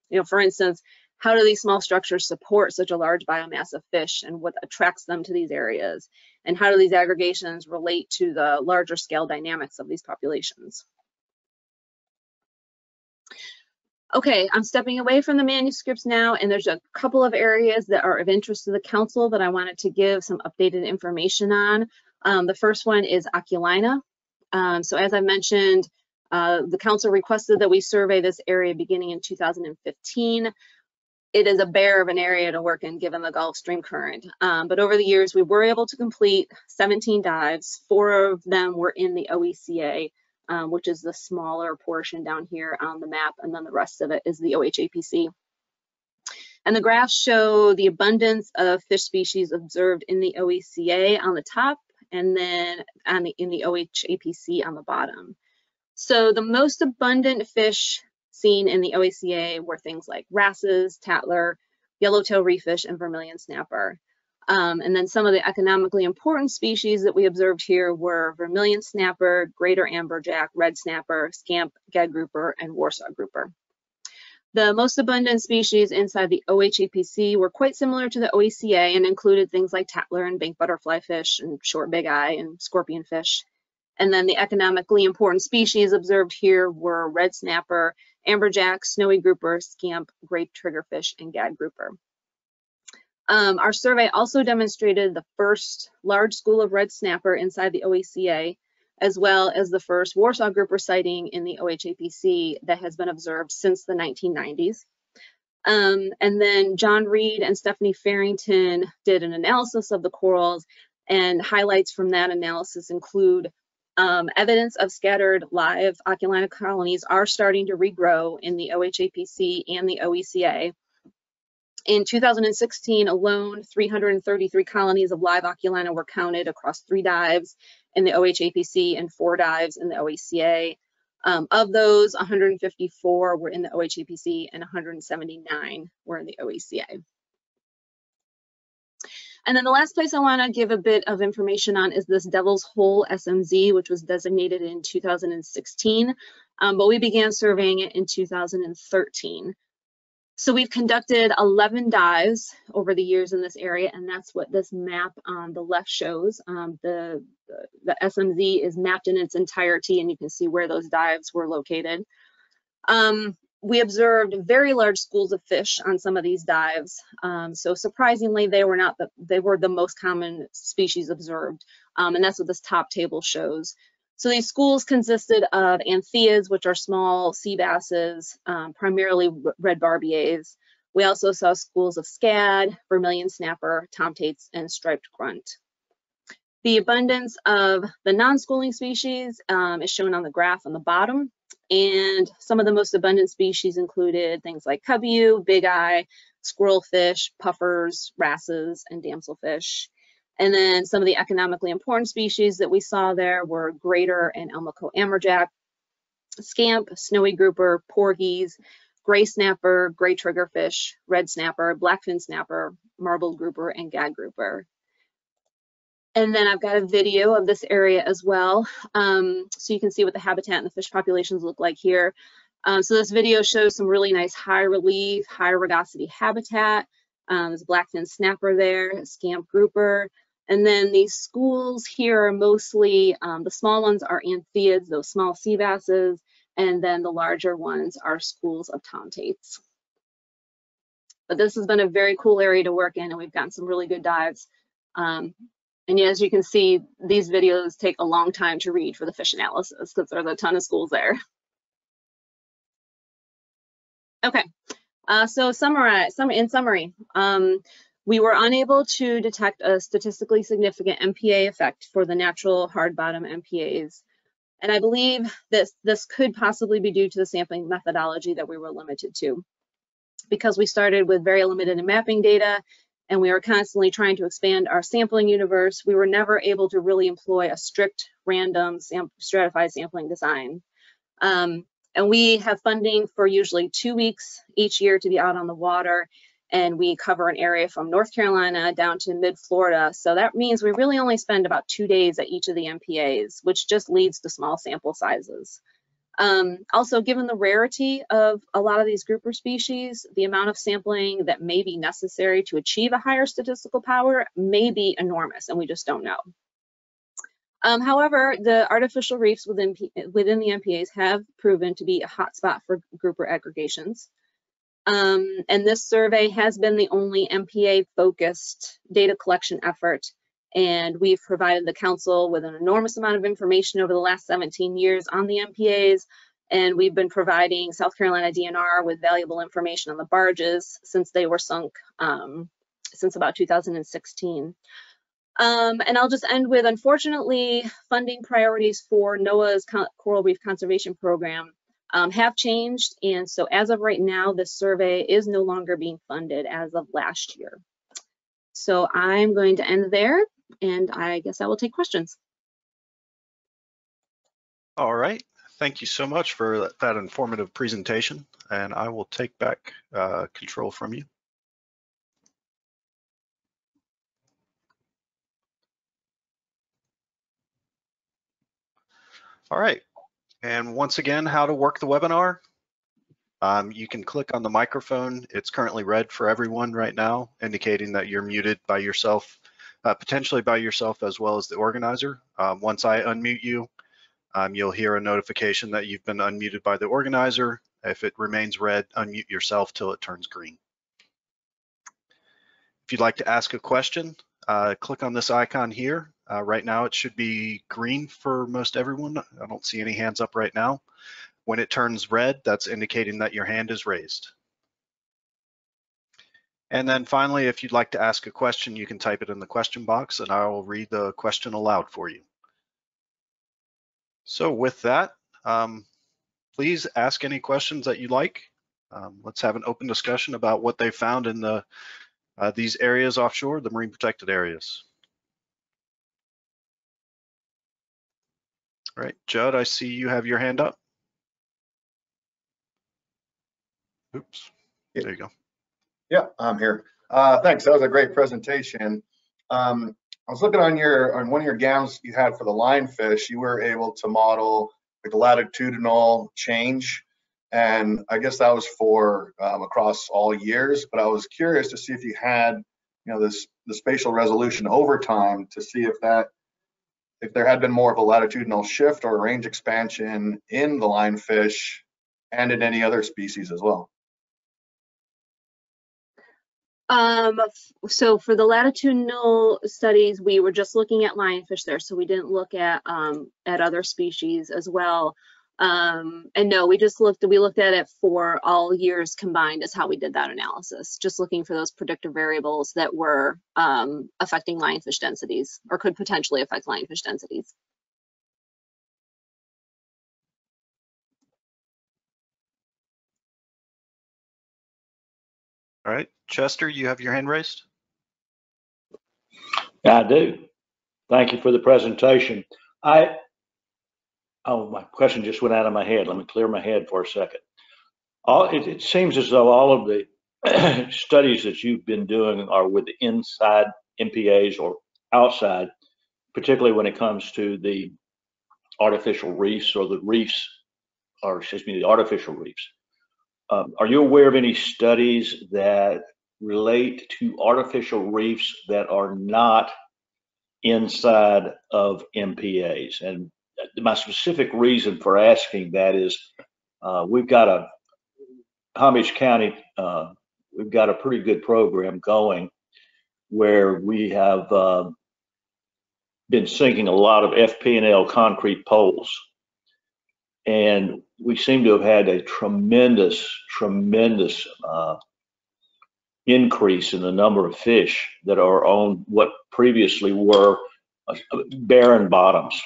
You know, for instance, how do these small structures support such a large biomass of fish and what attracts them to these areas? And how do these aggregations relate to the larger scale dynamics of these populations? Okay, I'm stepping away from the manuscripts now, and there's a couple of areas that are of interest to the council that I wanted to give some updated information on. Um, the first one is Oculina. Um, so as I mentioned, uh, the council requested that we survey this area beginning in 2015. It is a bear of an area to work in given the Gulf Stream current. Um, but over the years, we were able to complete 17 dives. Four of them were in the OECA, um, which is the smaller portion down here on the map, and then the rest of it is the OHAPC. And the graphs show the abundance of fish species observed in the OECA on the top, and then on the, in the OHAPC on the bottom. So the most abundant fish seen in the OECA were things like wrasses, tattler, yellowtail reeffish, and vermilion snapper. Um, and then some of the economically important species that we observed here were vermilion snapper, greater amberjack, red snapper, scamp, gag grouper, and warsaw grouper. The most abundant species inside the OHAPC were quite similar to the OECA and included things like tattler and bank butterfly fish and short big eye and scorpion fish. And then the economically important species observed here were red snapper, amberjack, snowy grouper, scamp, great triggerfish, and gag grouper. Um, our survey also demonstrated the first large school of red snapper inside the OECA, as well as the first Warsaw grouper sighting in the OHAPC that has been observed since the 1990s. Um, and then John Reed and Stephanie Farrington did an analysis of the corals and highlights from that analysis include um, evidence of scattered live Oculina colonies are starting to regrow in the OHAPC and the OECA. In 2016 alone, 333 colonies of live Oculina were counted across three dives in the OHAPC and four dives in the OECA. Um, of those, 154 were in the OHAPC and 179 were in the OECA. And then the last place I want to give a bit of information on is this Devil's Hole SMZ, which was designated in 2016, um, but we began surveying it in 2013. So we've conducted 11 dives over the years in this area, and that's what this map on the left shows. Um, the, the, SMZ is mapped in its entirety, and you can see where those dives were located. Um, we observed very large schools of fish on some of these dives. Um, so surprisingly, they were not the, they were the most common species observed. Um, and that's what this top table shows. So these schools consisted of anthias, which are small sea basses, um, primarily red barbiers. We also saw schools of scad, vermilion snapper, tomtates, and striped grunt. The abundance of the non-schooling species um, is shown on the graph on the bottom. And some of the most abundant species included things like cubbyu, big eye, squirrelfish, puffers, wrasses, and damselfish. And then some of the economically important species that we saw there were greater and Almaco amberjack, scamp, snowy grouper, porgies, gray snapper, gray triggerfish, red snapper, blackfin snapper, marbled grouper, and gag grouper. And then I've got a video of this area as well. Um, so you can see what the habitat and the fish populations look like here. Um, so this video shows some really nice high relief, high rugosity habitat. Um, there's blackfin snapper there, scamp grouper, and then these schools here are mostly, um, the small ones are anthias, those small sea basses, and then the larger ones are schools of tomtates. But this has been a very cool area to work in and we've gotten some really good dives. Um, and as you can see, these videos take a long time to read for the fish analysis because there's a ton of schools there. Okay, uh, so summarize, some, in summary, um, we were unable to detect a statistically significant MPA effect for the natural hard bottom MPAs. And I believe this, this could possibly be due to the sampling methodology that we were limited to. Because we started with very limited mapping data and we were constantly trying to expand our sampling universe, we were never able to really employ a strict random sam stratified sampling design. Um, and we have funding for usually two weeks each year to be out on the water and we cover an area from North Carolina down to mid-Florida. So that means we really only spend about two days at each of the MPAs, which just leads to small sample sizes. Um, also, given the rarity of a lot of these grouper species, the amount of sampling that may be necessary to achieve a higher statistical power may be enormous, and we just don't know. Um, however, the artificial reefs within, within the MPAs have proven to be a hotspot for grouper aggregations. Um, and this survey has been the only MPA focused data collection effort And we've provided the council with an enormous amount of information over the last 17 years on the MPAs. And we've been providing South Carolina DNR with valuable information on the barges since they were sunk um, since about 2016. Um, and I'll just end with, unfortunately, funding priorities for NOAA's Coral Reef Conservation Program um, have changed. And so as of right now, this survey is no longer being funded as of last year. So I'm going to end there and I guess I will take questions. All right. Thank you so much for that informative presentation and I will take back uh, control from you. All right, and once again, how to work the webinar. Um, you can click on the microphone. It's currently red for everyone right now, indicating that you're muted by yourself, uh, potentially by yourself as well as the organizer. Um, once I unmute you, um, you'll hear a notification that you've been unmuted by the organizer. If it remains red, unmute yourself till it turns green. If you'd like to ask a question, uh, click on this icon here. Uh, right now it should be green for most everyone. I don't see any hands up right now. When it turns red, that's indicating that your hand is raised. And then finally, if you'd like to ask a question, you can type it in the question box and I will read the question aloud for you. So with that, um, please ask any questions that you like. Um, let's have an open discussion about what they found in the uh, these areas offshore, the marine protected areas. All right, Judd, I see you have your hand up. Oops, there you go. Yeah, I'm here. Uh, thanks, that was a great presentation. Um, I was looking on your on one of your gams you had for the lionfish. You were able to model like the latitudinal change and I guess that was for um, across all years. But I was curious to see if you had, you know, this the spatial resolution over time to see if that if there had been more of a latitudinal shift or range expansion in the lionfish and in any other species as well. Um, so for the latitudinal studies, we were just looking at lionfish there, so we didn't look at um, at other species as well. Um, and no, we just looked, we looked at it for all years combined is how we did that analysis, just looking for those predictive variables that were um, affecting lionfish densities or could potentially affect lionfish densities. All right, Chester, you have your hand raised? I do. Thank you for the presentation. I Oh, my question just went out of my head. Let me clear my head for a second. All, it, it seems as though all of the studies that you've been doing are with inside MPAs or outside, particularly when it comes to the artificial reefs or the reefs, or excuse me, the artificial reefs. Um, are you aware of any studies that relate to artificial reefs that are not inside of MPAs? And my specific reason for asking that is uh, we've got a Palm County, uh, we've got a pretty good program going where we have uh, been sinking a lot of FP&L concrete poles. And we seem to have had a tremendous, tremendous uh, increase in the number of fish that are on what previously were uh, barren bottoms.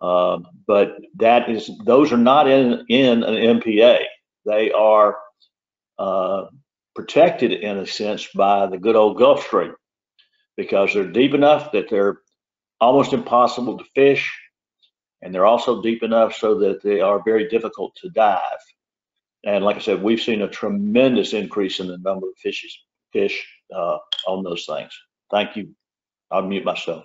Uh, but that is those are not in in an MPA. They are uh, protected in a sense by the good old Gulf Stream because they're deep enough that they're almost impossible to fish, and they're also deep enough so that they are very difficult to dive. And like I said, we've seen a tremendous increase in the number of fishes fish uh, on those things. Thank you. I'll mute myself.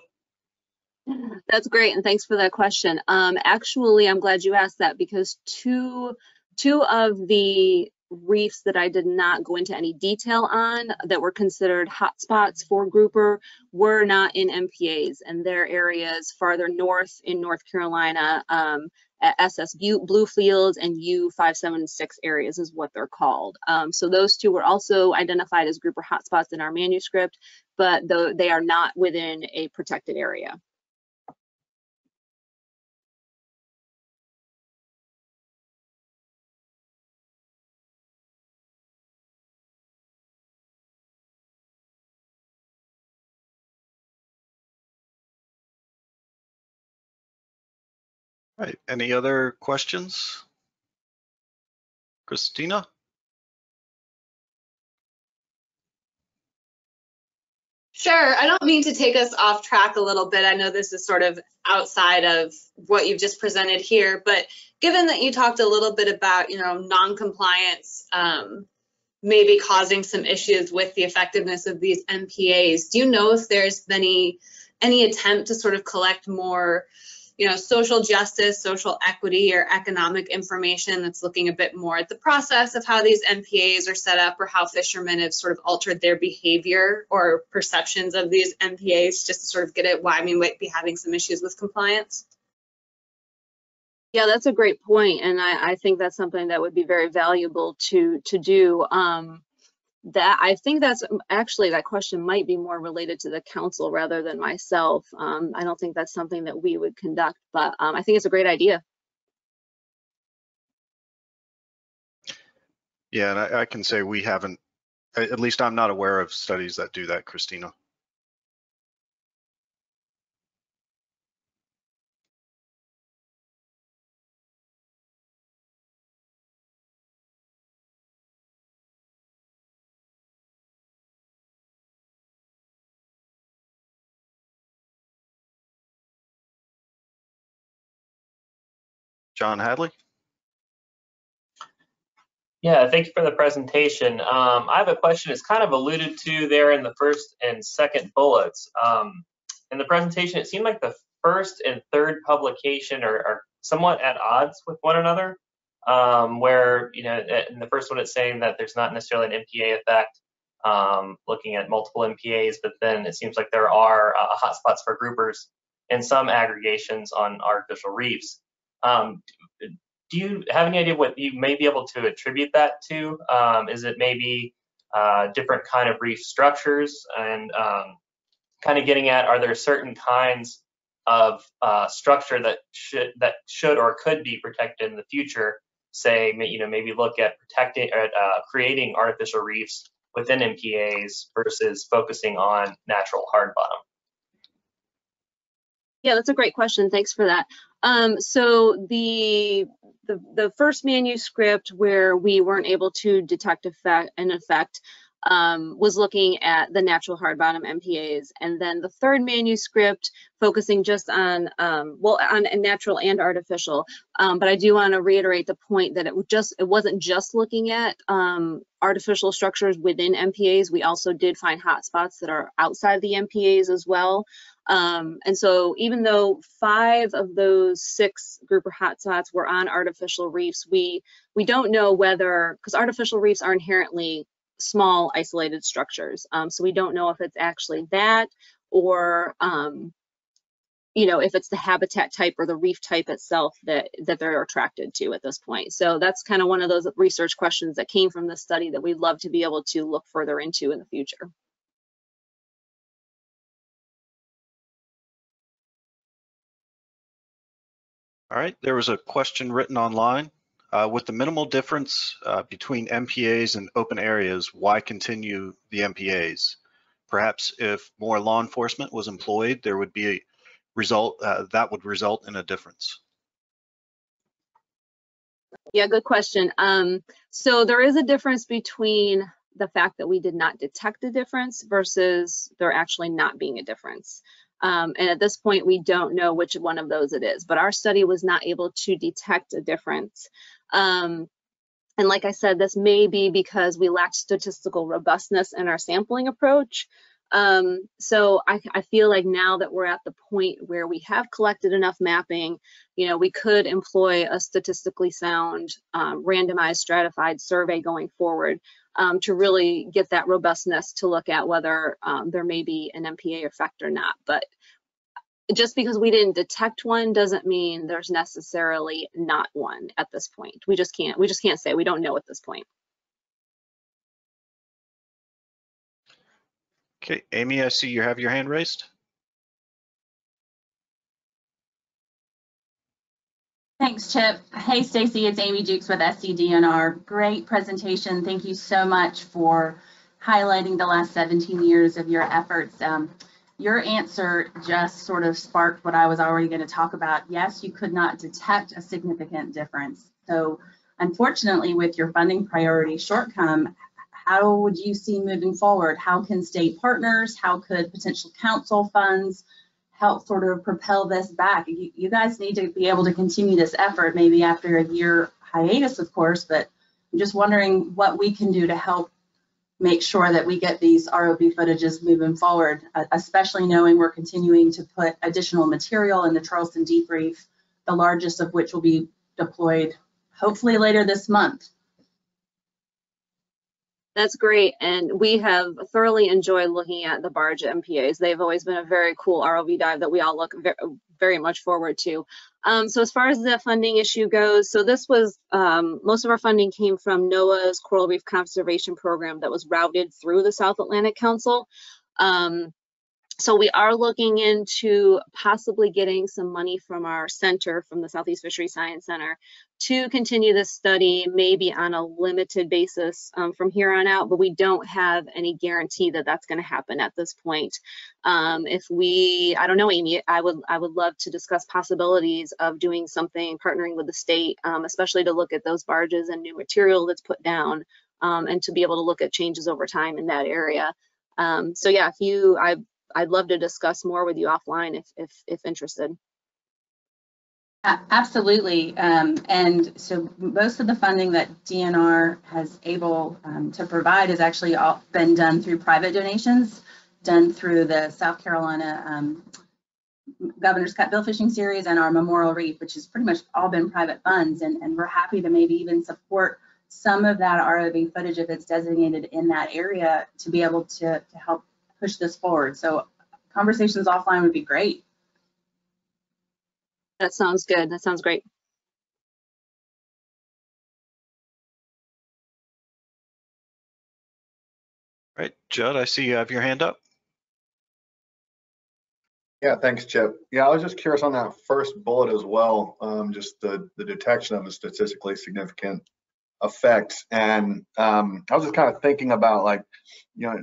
That's great, and thanks for that question. Um, actually, I'm glad you asked that because two two of the reefs that I did not go into any detail on that were considered hotspots for grouper were not in MPAs, and their areas farther north in North Carolina um, at SS Bluefields and U576 areas is what they're called. Um, so those two were also identified as grouper hotspots in our manuscript, but though they are not within a protected area. Right, any other questions? Christina? Sure. I don't mean to take us off track a little bit. I know this is sort of outside of what you've just presented here, but given that you talked a little bit about, you know, non-compliance um, maybe causing some issues with the effectiveness of these MPAs, do you know if there's any any attempt to sort of collect more you know, social justice, social equity, or economic information that's looking a bit more at the process of how these MPAs are set up or how fishermen have sort of altered their behavior or perceptions of these MPAs just to sort of get at why we might be having some issues with compliance. Yeah, that's a great point, and I, I think that's something that would be very valuable to to do. Um, that I think that's um, actually that question might be more related to the council rather than myself. Um, I don't think that's something that we would conduct, but um, I think it's a great idea. Yeah, and I, I can say we haven't, at least I'm not aware of studies that do that, Christina. John Hadley? Yeah, thank you for the presentation. Um, I have a question. It's kind of alluded to there in the first and second bullets. Um, in the presentation, it seemed like the first and third publication are, are somewhat at odds with one another. Um, where you know, in the first one, it's saying that there's not necessarily an MPA effect, um, looking at multiple MPAs, but then it seems like there are uh, hotspots for groupers and some aggregations on artificial reefs. Um, do you have any idea what you may be able to attribute that to? Um, is it maybe uh, different kind of reef structures and um, kind of getting at are there certain kinds of uh, structure that should that should or could be protected in the future? Say, you know, maybe look at protecting, uh, creating artificial reefs within MPAs versus focusing on natural hard bottom. Yeah, that's a great question. Thanks for that. Um, so the, the, the first manuscript where we weren't able to detect effect, an effect um, was looking at the natural hard bottom MPAs. And then the third manuscript focusing just on, um, well, on natural and artificial. Um, but I do want to reiterate the point that it just it wasn't just looking at um, artificial structures within MPAs. We also did find hotspots that are outside the MPAs as well. Um, and so even though five of those six grouper hotspots were on artificial reefs, we we don't know whether because artificial reefs are inherently small isolated structures. Um, so we don't know if it's actually that or um, you know if it's the habitat type or the reef type itself that that they're attracted to at this point. So that's kind of one of those research questions that came from this study that we'd love to be able to look further into in the future. All right, there was a question written online. Uh, with the minimal difference uh, between MPAs and open areas, why continue the MPAs? Perhaps if more law enforcement was employed, there would be a result uh, that would result in a difference. Yeah, good question. Um, so there is a difference between the fact that we did not detect a difference versus there actually not being a difference. Um, and at this point, we don't know which one of those it is, but our study was not able to detect a difference. Um, and like I said, this may be because we lacked statistical robustness in our sampling approach. Um, so I, I, feel like now that we're at the point where we have collected enough mapping, you know, we could employ a statistically sound, um, randomized stratified survey going forward um, to really get that robustness to look at whether um, there may be an MPA effect or not. But just because we didn't detect one doesn't mean there's necessarily not one at this point. We just can't, we just can't say, we don't know at this point. Okay, Amy, I see you have your hand raised. Thanks, Chip. Hey, Stacy, it's Amy Dukes with SCDNR. Great presentation. Thank you so much for highlighting the last 17 years of your efforts. Um, your answer just sort of sparked what I was already going to talk about. Yes, you could not detect a significant difference. So unfortunately, with your funding priority shortcome, how would you see moving forward? How can state partners, how could potential council funds, help sort of propel this back. You, you, guys need to be able to continue this effort, maybe after a year hiatus, of course, but I'm just wondering what we can do to help make sure that we get these ROV footages moving forward, uh, especially knowing we're continuing to put additional material in the Charleston Deep Reef, the largest of which will be deployed hopefully later this month. That's great. And we have thoroughly enjoyed looking at the barge MPAs. They've always been a very cool ROV dive that we all look very, much forward to. Um, so as far as the funding issue goes, so this was, um, most of our funding came from NOAA's Coral Reef Conservation Program that was routed through the South Atlantic Council. Um, so we are looking into possibly getting some money from our center, from the Southeast Fishery Science Center, to continue this study, maybe on a limited basis um, from here on out, but we don't have any guarantee that that's going to happen at this point. Um, if we, I don't know, Amy, I would, I would love to discuss possibilities of doing something, partnering with the state, um, especially to look at those barges and new material that's put down, um, and to be able to look at changes over time in that area. Um, so yeah, if you, I I'd love to discuss more with you offline if if, if interested. Absolutely. Um, and so most of the funding that DNR has able um, to provide has actually all been done through private donations, done through the South Carolina um, Governor's Cup Bill Fishing Series and our Memorial Reef, which has pretty much all been private funds. And, and we're happy to maybe even support some of that ROV footage if it's designated in that area to be able to, to help push this forward. So conversations offline would be great. That sounds good. That sounds great. Right, Judd, I see you have your hand up. Yeah, thanks, Chip. Yeah, I was just curious on that first bullet as well, um, just the, the detection of a statistically significant effect. And um, I was just kind of thinking about like, you know,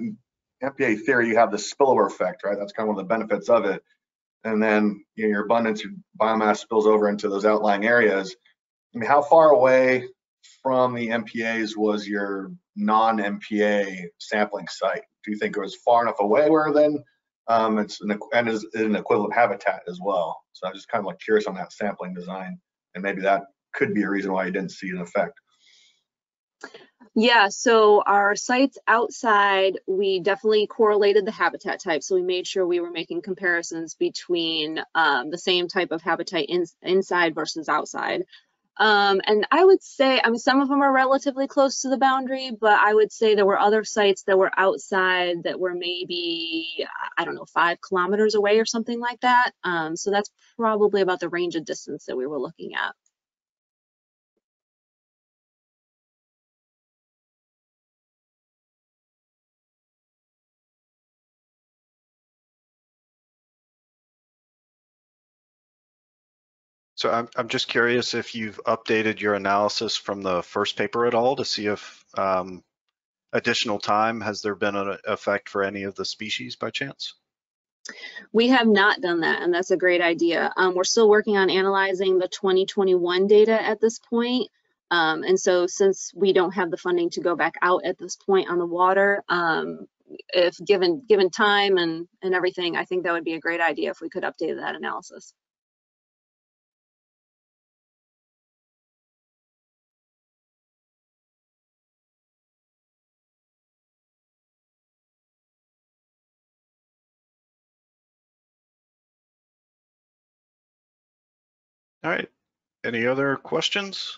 MPA theory, you have the spillover effect, right? That's kind of one of the benefits of it. And then you know, your abundance of biomass spills over into those outlying areas. I mean, how far away from the MPAs was your non-MPA sampling site? Do you think it was far enough away where then um, it's an, and is an equivalent habitat as well? So I'm just kind of like curious on that sampling design, and maybe that could be a reason why you didn't see an effect. Yeah, so our sites outside, we definitely correlated the habitat type. So we made sure we were making comparisons between um, the same type of habitat in, inside versus outside. Um, and I would say, I mean, some of them are relatively close to the boundary, but I would say there were other sites that were outside that were maybe, I don't know, five kilometers away or something like that. Um, so that's probably about the range of distance that we were looking at. So I'm, I'm just curious if you've updated your analysis from the first paper at all to see if um, additional time, has there been an effect for any of the species by chance? We have not done that, and that's a great idea. Um, we're still working on analyzing the 2021 data at this point. Um, and so since we don't have the funding to go back out at this point on the water, um, if given given time and, and everything, I think that would be a great idea if we could update that analysis. All right, any other questions?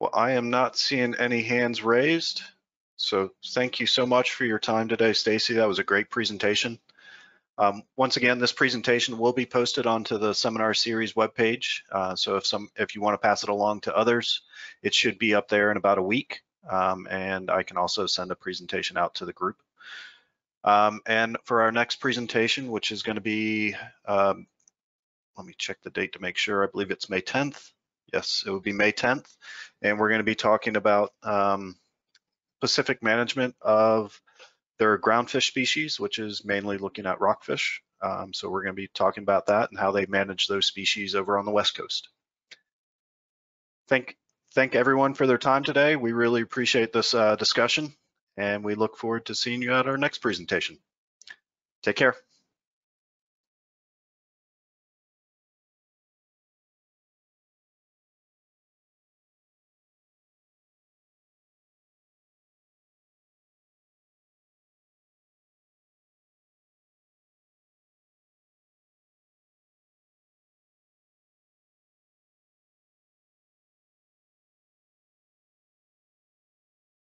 Well, I am not seeing any hands raised. So thank you so much for your time today, Stacy. That was a great presentation. Um, once again, this presentation will be posted onto the seminar series webpage. Uh, so if some, if you want to pass it along to others, it should be up there in about a week. Um, and I can also send a presentation out to the group. Um, and for our next presentation, which is going to be, um, let me check the date to make sure. I believe it's May 10th. Yes, it would be May 10th. And we're going to be talking about um, Pacific management of their groundfish species, which is mainly looking at rockfish. Um, so we're going to be talking about that and how they manage those species over on the West Coast. Thank, thank everyone for their time today. We really appreciate this uh, discussion and we look forward to seeing you at our next presentation. Take care.